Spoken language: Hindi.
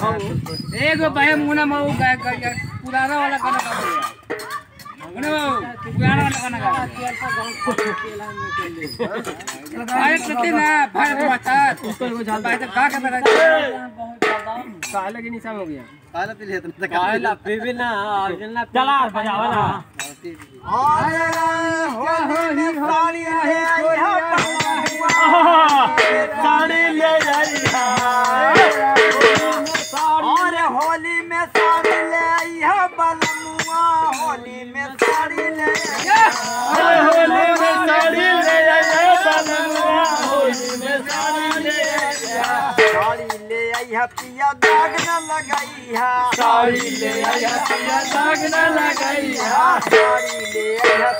एक भाई मुना माऊ का पुराना वाला गाना गा मुना माऊ पुराना वाला गाना गा भाई सती ना भाई तो बता उसको एगो झाल भाई तो का के मेरा काला के निशान हो गया। काला पे है ना काला पे भी ना चला बजावा ना। हाँ, आ रे हो होली में साड़ी ले आई है बलमुआ होली में साड़ी ले होली में साड़ी ले जाई बलनुआ होली में साड़ी ले साड़ी ले आई है पिया दाग न लगाई है। साड़ी ले आई है पिया दाग न लगाई है। साड़ी ले आई है